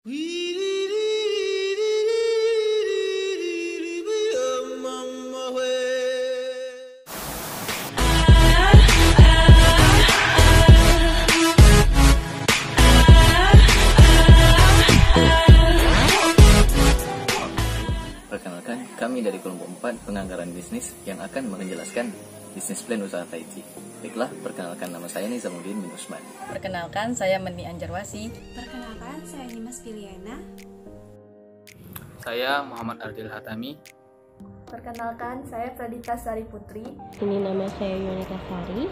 Perkenalkan, kami dari kelompok 4 penganggaran bisnis yang akan bisnis plan usaha Taiti. Baiklah, perkenalkan nama saya Nizamuddin bin Usman. Perkenalkan, saya Meni Anjarwasi. Perkenalkan, saya Nimas Piliana. Saya Muhammad Ardil Hatami. Perkenalkan, saya Pradita Sari Putri. Ini nama saya Yunita Sari.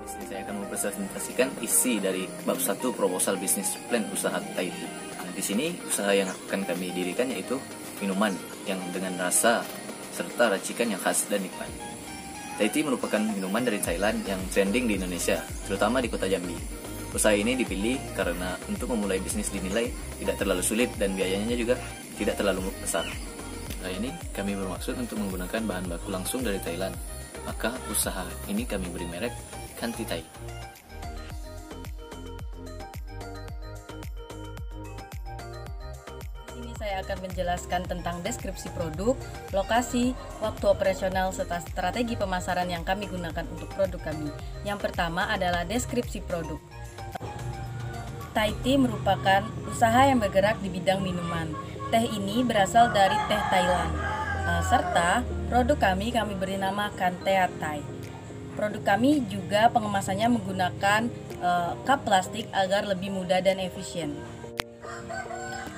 Di sini saya akan mempresentasikan isi dari bab 1 proposal bisnis plan usaha Taiti. Nah, di sini usaha yang akan kami dirikan yaitu minuman yang dengan rasa serta racikan yang khas dan nikmat. Taiti merupakan minuman dari Thailand yang trending di Indonesia, terutama di kota Jambi. Usaha ini dipilih karena untuk memulai bisnis dinilai tidak terlalu sulit dan biayanya juga tidak terlalu besar. Nah ini kami bermaksud untuk menggunakan bahan baku langsung dari Thailand. Maka usaha ini kami beri merek Kanti saya akan menjelaskan tentang deskripsi produk, lokasi, waktu operasional, serta strategi pemasaran yang kami gunakan untuk produk kami. Yang pertama adalah deskripsi produk. Thai Tea merupakan usaha yang bergerak di bidang minuman. Teh ini berasal dari teh Thailand. Uh, serta produk kami kami beri nama Kantea Thai. Produk kami juga pengemasannya menggunakan uh, cup plastik agar lebih mudah dan efisien.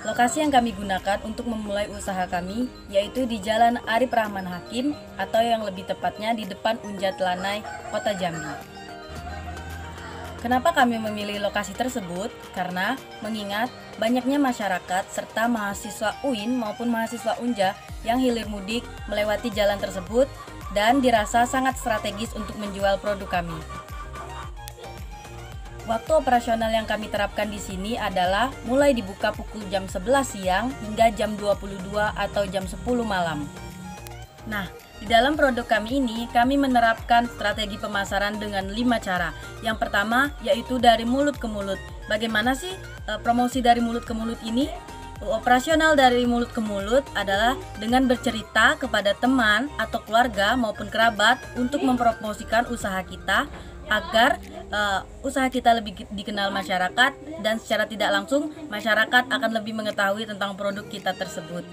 Lokasi yang kami gunakan untuk memulai usaha kami yaitu di Jalan Arif Rahman Hakim atau yang lebih tepatnya di depan Unjat Lanai, Kota Jambi. Kenapa kami memilih lokasi tersebut? Karena mengingat banyaknya masyarakat serta mahasiswa UIN maupun mahasiswa UNJA yang hilir mudik melewati jalan tersebut dan dirasa sangat strategis untuk menjual produk kami. Waktu operasional yang kami terapkan di sini adalah mulai dibuka pukul jam 11 siang hingga jam 22 atau jam 10 malam. Nah, di dalam produk kami ini, kami menerapkan strategi pemasaran dengan lima cara. Yang pertama, yaitu dari mulut ke mulut. Bagaimana sih e, promosi dari mulut ke mulut ini? Operasional dari mulut ke mulut adalah dengan bercerita kepada teman atau keluarga maupun kerabat untuk mempromosikan usaha kita agar uh, usaha kita lebih dikenal masyarakat dan secara tidak langsung masyarakat akan lebih mengetahui tentang produk kita tersebut.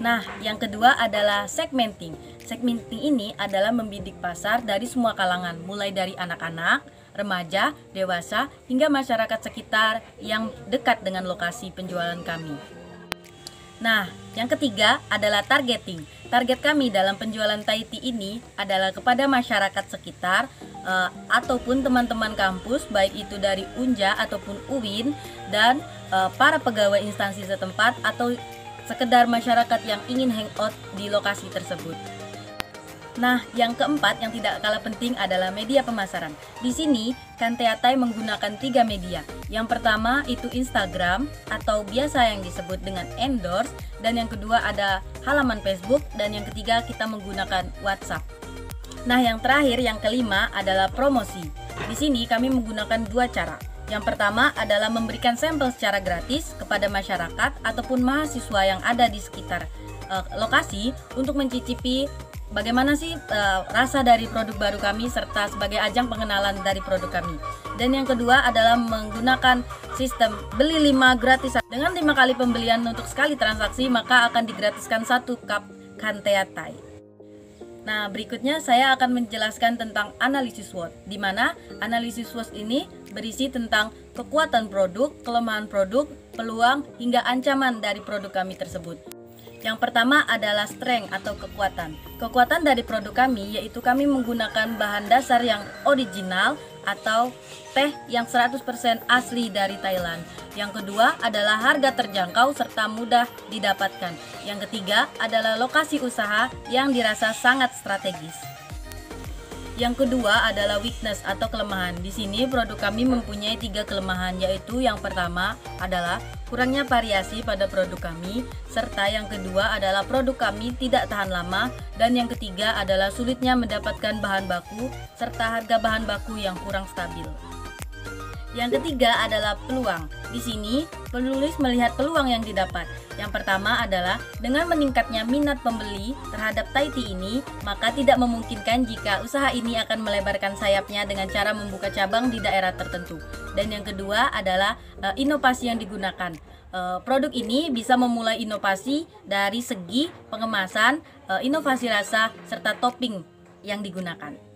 Nah, yang kedua adalah segmenting. Segmenting ini adalah membidik pasar dari semua kalangan, mulai dari anak-anak, remaja, dewasa, hingga masyarakat sekitar yang dekat dengan lokasi penjualan kami. Nah, yang ketiga adalah targeting. Target kami dalam penjualan Taiti ini adalah kepada masyarakat sekitar uh, ataupun teman-teman kampus, baik itu dari Unja ataupun UIN dan uh, para pegawai instansi setempat atau sekedar masyarakat yang ingin hangout di lokasi tersebut. Nah, yang keempat yang tidak kalah penting adalah media pemasaran. Di sini, Kanteatai menggunakan tiga media. Yang pertama itu Instagram atau biasa yang disebut dengan endorse, dan yang kedua ada halaman Facebook, dan yang ketiga kita menggunakan WhatsApp. Nah, yang terakhir yang kelima adalah promosi. Di sini kami menggunakan dua cara. Yang pertama adalah memberikan sampel secara gratis kepada masyarakat ataupun mahasiswa yang ada di sekitar uh, lokasi untuk mencicipi bagaimana sih uh, rasa dari produk baru kami serta sebagai ajang pengenalan dari produk kami. Dan yang kedua adalah menggunakan sistem beli 5 gratis. Dengan 5 kali pembelian untuk sekali transaksi maka akan digratiskan satu cup Kantea Thai. Nah, berikutnya saya akan menjelaskan tentang analisis SWOT, di mana analisis SWOT ini berisi tentang kekuatan produk, kelemahan produk, peluang, hingga ancaman dari produk kami tersebut. Yang pertama adalah strength atau kekuatan. Kekuatan dari produk kami yaitu kami menggunakan bahan dasar yang original atau teh yang 100% asli dari Thailand. Yang kedua adalah harga terjangkau serta mudah didapatkan. Yang ketiga adalah lokasi usaha yang dirasa sangat strategis. Yang kedua adalah weakness atau kelemahan. Di sini produk kami mempunyai tiga kelemahan, yaitu yang pertama adalah kurangnya variasi pada produk kami, serta yang kedua adalah produk kami tidak tahan lama, dan yang ketiga adalah sulitnya mendapatkan bahan baku serta harga bahan baku yang kurang stabil. Yang ketiga adalah peluang. Di sini, penulis melihat peluang yang didapat. Yang pertama adalah dengan meningkatnya minat pembeli terhadap Thai tea ini, maka tidak memungkinkan jika usaha ini akan melebarkan sayapnya dengan cara membuka cabang di daerah tertentu. Dan yang kedua adalah uh, inovasi yang digunakan. Uh, produk ini bisa memulai inovasi dari segi pengemasan, uh, inovasi rasa, serta topping yang digunakan.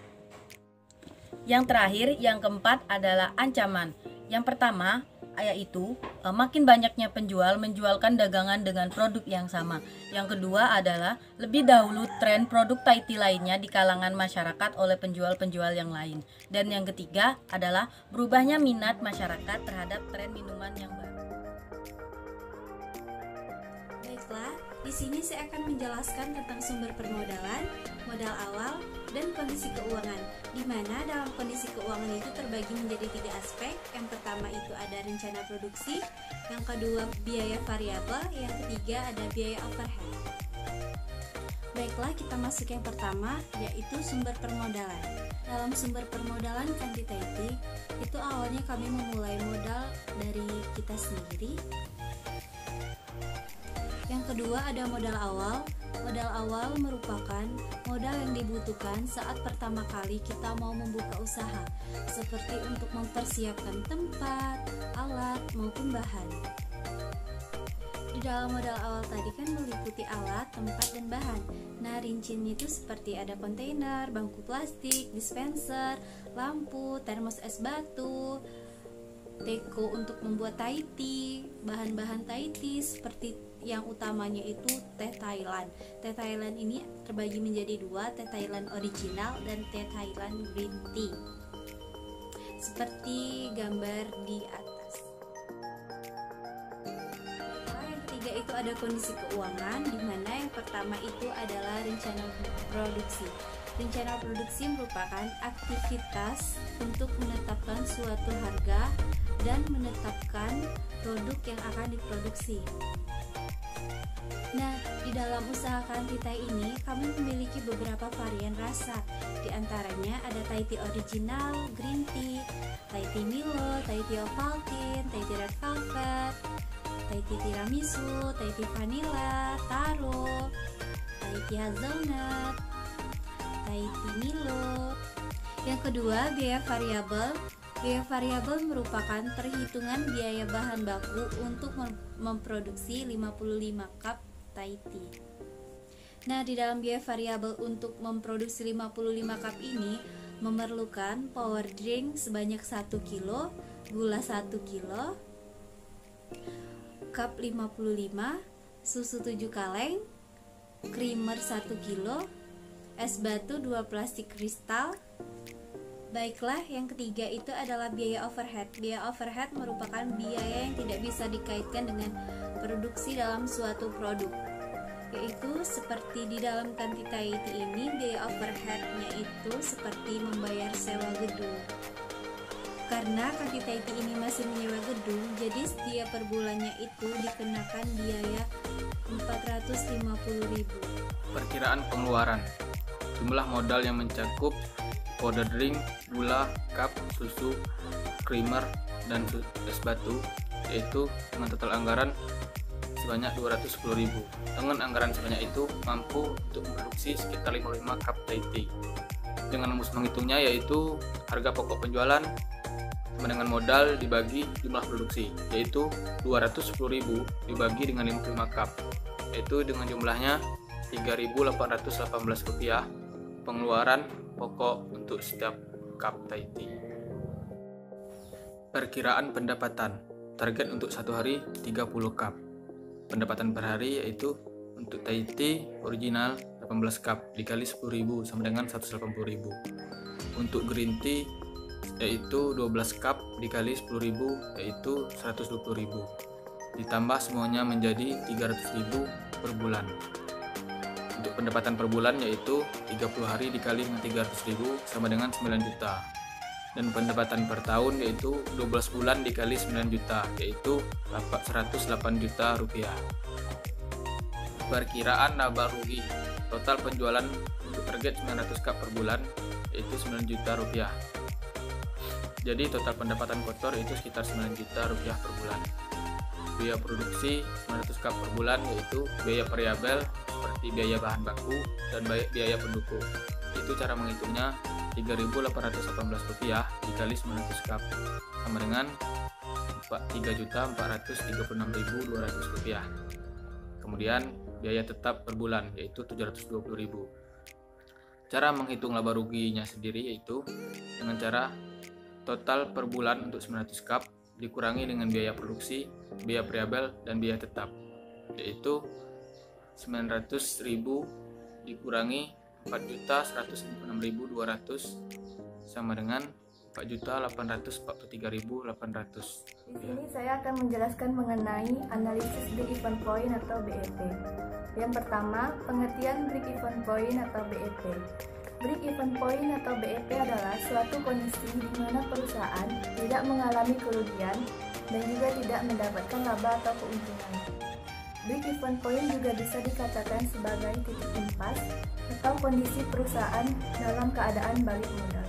Yang terakhir, yang keempat adalah ancaman. Yang pertama, yaitu e, makin banyaknya penjual menjualkan dagangan dengan produk yang sama. Yang kedua adalah lebih dahulu tren produk tea lainnya di kalangan masyarakat oleh penjual-penjual yang lain. Dan yang ketiga adalah berubahnya minat masyarakat terhadap tren minuman yang baru. Baiklah, di sini saya akan menjelaskan tentang sumber permodalan, modal awal, dan kondisi keuangan. Di mana keuangan itu terbagi menjadi tiga aspek. Yang pertama itu ada rencana produksi, yang kedua biaya variabel, yang ketiga ada biaya overhead. Baiklah, kita masuk yang pertama, yaitu sumber permodalan. Dalam sumber permodalan quantitative, itu awalnya kami memulai modal dari kita sendiri, yang kedua ada modal awal. Modal awal merupakan modal yang dibutuhkan saat pertama kali kita mau membuka usaha, seperti untuk mempersiapkan tempat, alat, maupun bahan. Di dalam modal awal tadi kan meliputi alat, tempat, dan bahan. Nah, rinciannya itu seperti ada kontainer, bangku plastik, dispenser, lampu, termos es batu, teko untuk membuat Thai tea, bahan-bahan Thai tea seperti yang utamanya itu teh Thailand. Teh Thailand ini terbagi menjadi dua, teh Thailand original dan teh Thailand green tea. Seperti gambar di atas. Baiklah, yang ketiga itu ada kondisi keuangan, di mana yang pertama itu adalah rencana produksi. Rencana produksi merupakan aktivitas untuk menetapkan suatu harga dan menetapkan produk yang akan diproduksi. Nah, di dalam usaha kita ini, kami memiliki beberapa varian rasa. Di antaranya ada Thai tea original, green tea, Thai tea Milo, Thai tea Ovaltine, Thai tea red velvet, Thai tea tiramisu, Thai tea vanilla, taro, Thai tea hazelnut, Thai tea Milo. Yang kedua, biaya variabel. Biaya variabel merupakan perhitungan biaya bahan baku untuk memproduksi 55 cup Thai tea. Nah, di dalam biaya variabel untuk memproduksi 55 cup ini memerlukan power drink sebanyak 1 kilo, gula 1 kilo, cup 55, susu 7 kaleng, creamer 1 kilo, es batu 2 plastik kristal. Baiklah, yang ketiga itu adalah biaya overhead. Biaya overhead merupakan biaya yang tidak bisa dikaitkan dengan produksi dalam suatu produk. Yaitu seperti di dalam quantity ini biaya overheadnya itu seperti membayar sewa gedung. Karena quantity ini masih menyewa gedung jadi setiap per bulannya itu dikenakan biaya 450.000 perkiraan pengeluaran. Jumlah modal yang mencakup powder drink, gula, cup, susu, creamer, dan es batu yaitu dengan total anggaran sebanyak 210.000. Dengan anggaran sebanyak itu mampu untuk memproduksi sekitar 55 cup tea. Dengan rumus menghitungnya yaitu harga pokok penjualan sama dengan modal dibagi jumlah produksi yaitu 210.000 dibagi dengan 55 cup yaitu dengan jumlahnya 3.818 rupiah pengeluaran pokok untuk setiap cup Thai. Perkiraan pendapatan. Target untuk satu hari 30 cup pendapatan per hari yaitu untuk tea original 18 cup dikali 10.000 sama dengan 180.000 untuk green tea yaitu 12 cup dikali 10.000 yaitu 120.000 ditambah semuanya menjadi 300.000 per bulan untuk pendapatan per bulan yaitu 30 hari dikali dengan 300.000 sama dengan 9 juta dan pendapatan per tahun yaitu 12 bulan dikali 9 juta yaitu 108 juta rupiah. Perkiraan laba rugi total penjualan untuk target 900 cup per bulan yaitu 9 juta rupiah. Jadi total pendapatan kotor itu sekitar 9 juta rupiah per bulan. Biaya produksi 900 cup per bulan yaitu biaya variabel seperti biaya bahan baku dan biaya pendukung. Itu cara menghitungnya 3.818 rupiah dikali 900 cup sama dengan 3.436.200 rupiah. Kemudian biaya tetap per bulan yaitu 720.000. Cara menghitung laba ruginya sendiri yaitu dengan cara total per bulan untuk 900 cup dikurangi dengan biaya produksi, biaya variabel, dan biaya tetap yaitu 900.000 dikurangi 4.156.200 sama dengan 4.843.800 Di sini saya akan menjelaskan mengenai analisis break even point atau BEP. Yang pertama, pengertian break even point atau BEP. Break even point atau BEP adalah suatu kondisi di mana perusahaan tidak mengalami kerugian dan juga tidak mendapatkan laba atau keuntungan. Break even point juga bisa dikatakan sebagai titik impas atau kondisi perusahaan dalam keadaan balik modal.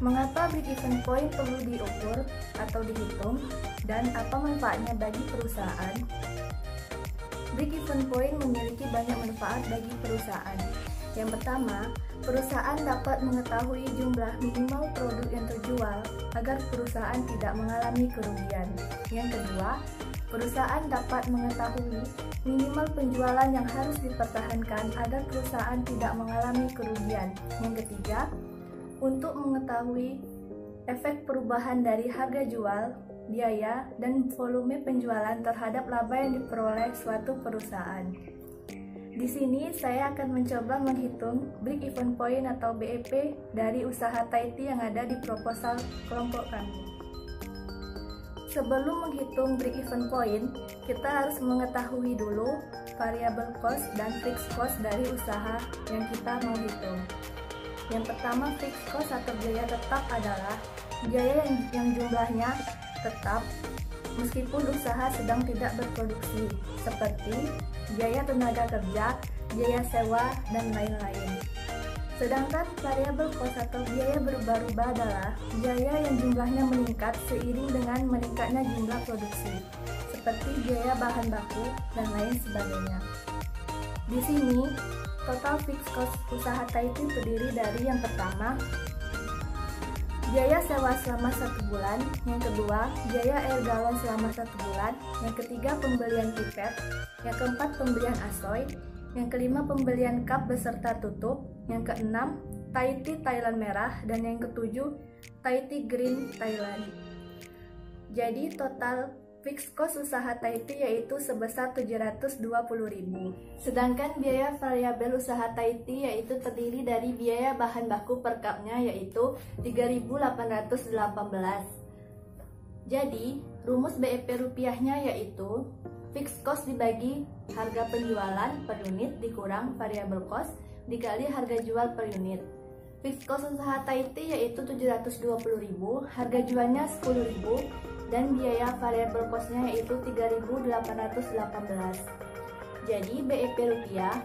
Mengapa break even point perlu diukur atau dihitung dan apa manfaatnya bagi perusahaan? Break even point memiliki banyak manfaat bagi perusahaan. Yang pertama, perusahaan dapat mengetahui jumlah minimal produk yang terjual agar perusahaan tidak mengalami kerugian. Yang kedua, perusahaan dapat mengetahui minimal penjualan yang harus dipertahankan agar perusahaan tidak mengalami kerugian. Yang ketiga, untuk mengetahui efek perubahan dari harga jual, biaya, dan volume penjualan terhadap laba yang diperoleh suatu perusahaan. Di sini saya akan mencoba menghitung break even point atau BEP dari usaha Taiti yang ada di proposal kelompok kami. Sebelum menghitung break even point, kita harus mengetahui dulu variable cost dan fixed cost dari usaha yang kita mau hitung. Yang pertama fixed cost atau biaya tetap adalah biaya yang, yang jumlahnya tetap meskipun usaha sedang tidak berproduksi seperti biaya tenaga kerja, biaya sewa, dan lain-lain. Sedangkan variabel cost atau biaya berubah-ubah adalah biaya yang jumlahnya meningkat seiring dengan meningkatnya jumlah produksi, seperti biaya bahan baku dan lain sebagainya. Di sini, Total fixed cost usaha Taiti terdiri dari yang pertama, biaya sewa selama satu bulan, yang kedua, biaya air galon selama satu bulan, yang ketiga, pembelian pipet, yang keempat, pembelian asoy, yang kelima, pembelian cup beserta tutup, yang keenam, Taiti Thailand merah, dan yang ketujuh, Taiti Green Thailand. Jadi total Fixed cost usaha Taiti yaitu sebesar 720.000. Sedangkan biaya variabel usaha Taiti yaitu terdiri dari biaya bahan baku per cupnya yaitu 3.818. Jadi, rumus BEP rupiahnya yaitu fixed cost dibagi harga penjualan per unit dikurang variable cost dikali harga jual per unit. Fixed cost usaha Taiti yaitu 720.000, harga jualnya 10.000 dan biaya variabel costnya yaitu 3.818. Jadi BEP rupiah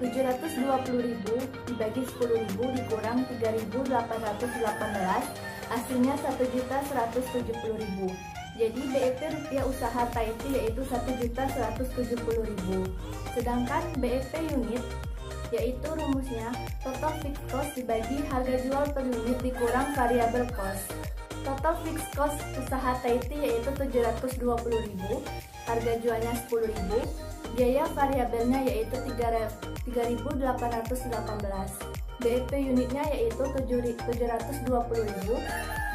720.000 dibagi 10.000 dikurang 3.818 hasilnya 1.170.000. Jadi BEP rupiah usaha Taiti yaitu 1.170.000. Sedangkan BEP unit yaitu rumusnya total fixed cost dibagi harga jual per unit dikurang variabel cost. Total fixed cost usaha Taiti yaitu 720.000, harga jualnya 10.000, biaya variabelnya yaitu 3.818. BEP unitnya yaitu 720.000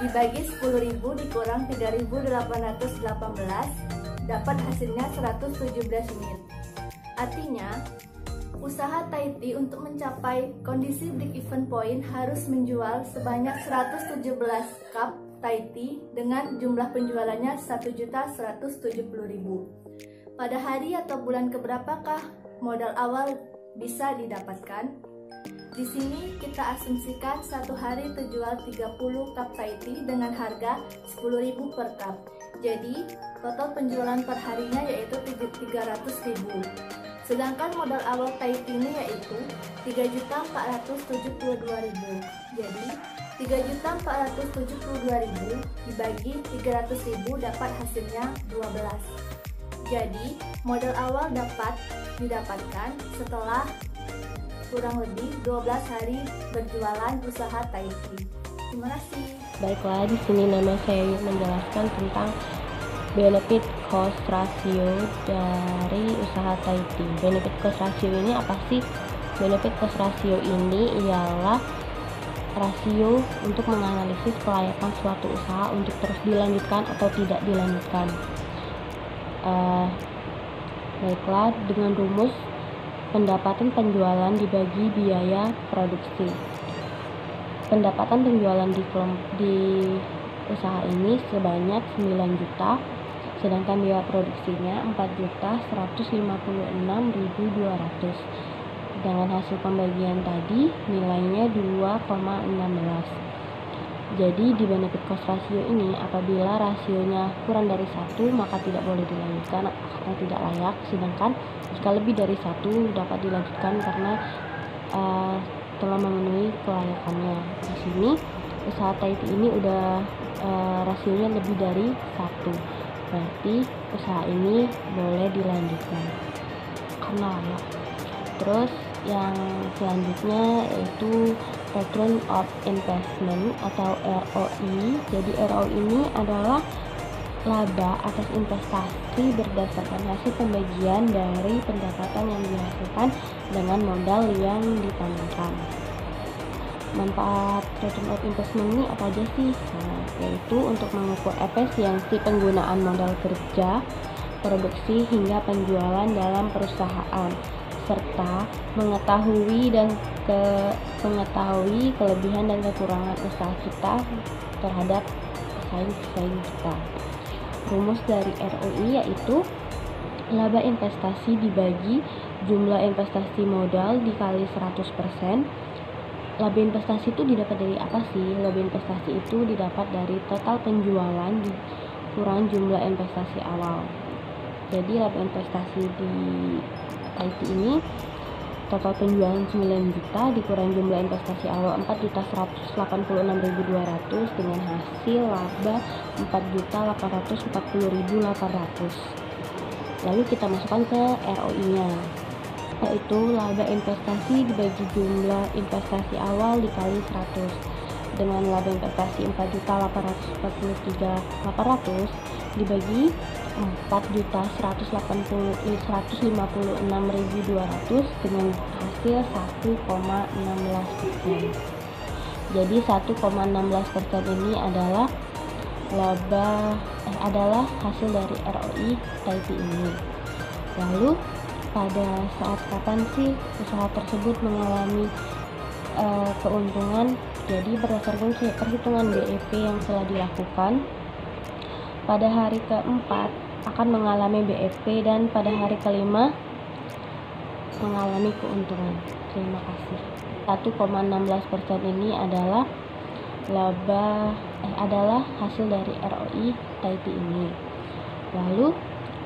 dibagi 10.000 dikurang 3.818 dapat hasilnya 117 unit. Artinya, usaha Taiti untuk mencapai kondisi break even point harus menjual sebanyak 117 cup Taiti dengan jumlah penjualannya 1.170.000. Pada hari atau bulan keberapakah modal awal bisa didapatkan? Di sini kita asumsikan satu hari terjual 30 cup Taiti dengan harga 10.000 per cup. Jadi, total penjualan per harinya yaitu 300.000. Sedangkan modal awal Taiti ini yaitu 3.472.000. Jadi, 3.472.000 dibagi 300.000 dapat hasilnya 12. Jadi, modal awal dapat didapatkan setelah kurang lebih 12 hari berjualan usaha Taiti. Terima kasih. Baiklah, di sini nama saya menjelaskan tentang benefit cost ratio dari usaha Taiti. Benefit cost ratio ini apa sih? Benefit cost ratio ini ialah rasio untuk menganalisis kelayakan suatu usaha untuk terus dilanjutkan atau tidak dilanjutkan. Uh, baiklah, dengan rumus pendapatan penjualan dibagi biaya produksi. Pendapatan penjualan di, di usaha ini sebanyak 9 juta, sedangkan biaya produksinya 4 juta 156.200 dengan hasil pembagian tadi nilainya 2,16 jadi di benefit cost ratio ini apabila rasionya kurang dari satu maka tidak boleh dilanjutkan karena tidak layak. Sedangkan jika lebih dari satu dapat dilanjutkan karena uh, telah memenuhi kelayakannya. Di sini usaha Taiti ini udah uh, rasionya lebih dari satu. Berarti usaha ini boleh dilanjutkan karena layak. Terus yang selanjutnya yaitu Return of Investment atau ROI. Jadi ROI ini adalah laba atas investasi berdasarkan hasil pembagian dari pendapatan yang dihasilkan dengan modal yang ditanamkan. Manfaat return of investment ini apa aja sih? Nah, yaitu untuk mengukur efisiensi penggunaan modal kerja, produksi hingga penjualan dalam perusahaan serta mengetahui dan ke mengetahui kelebihan dan kekurangan usaha kita terhadap pesaing-pesaing kita. Rumus dari ROI yaitu laba investasi dibagi jumlah investasi modal dikali 100%. Laba investasi itu didapat dari apa sih? Laba investasi itu didapat dari total penjualan kurang jumlah investasi awal. Jadi laba investasi di IT ini total penjualan 9 juta dikurang jumlah investasi awal 4 juta 186.200 dengan hasil laba 4 juta 840.800 lalu kita masukkan ke ROI nya yaitu laba investasi dibagi jumlah investasi awal dikali 100 dengan laba investasi 4 juta 843.800 dibagi 4 juta 180 156.200 dengan hasil 1,16 persen. Jadi 1,16 persen ini adalah laba eh, adalah hasil dari ROI Taiti ini. Lalu pada saat kapan sih usaha tersebut mengalami uh, keuntungan? Jadi berdasarkan perhitungan BEP yang telah dilakukan pada hari keempat akan mengalami BEP dan pada hari kelima mengalami keuntungan. Terima kasih. 1,16% ini adalah laba eh, adalah hasil dari ROI Taiti ini. Lalu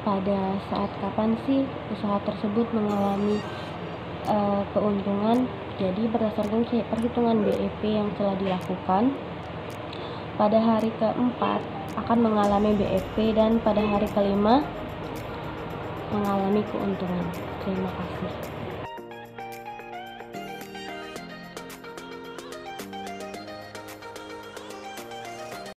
pada saat kapan sih usaha tersebut mengalami uh, keuntungan? Jadi berdasarkan perhitungan BEP yang telah dilakukan pada hari keempat akan mengalami BEP dan pada hari kelima mengalami keuntungan. Terima kasih.